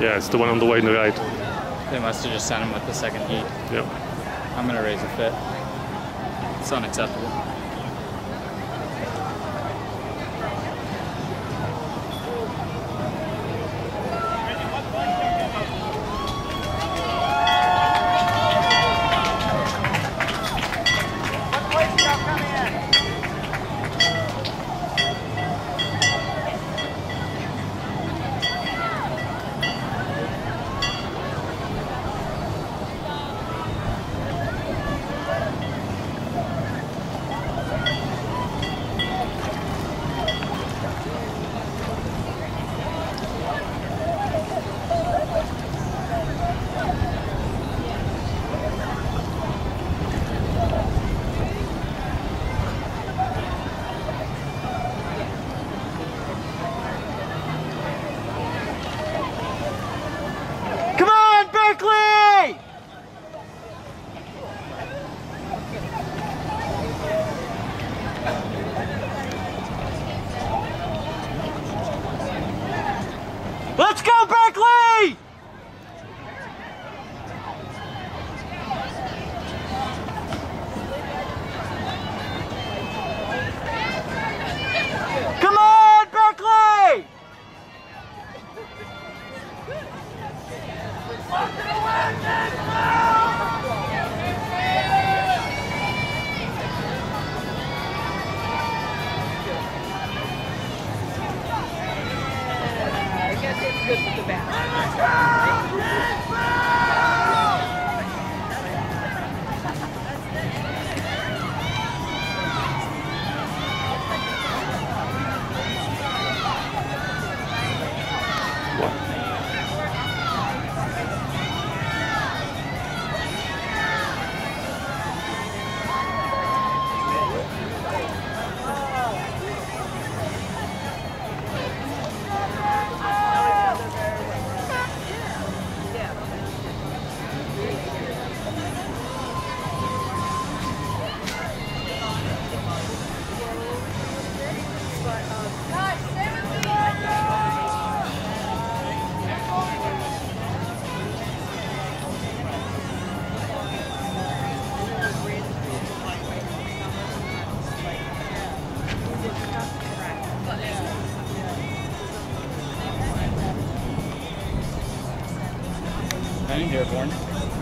Yeah, it's the one on the way in the right. They must have just sent him with the second heat. Yep. I'm gonna raise a fit. It's unacceptable. Come on, Berkeley! Let's go, Berkeley! Come on, Berkeley! Good for the back. It, Warren.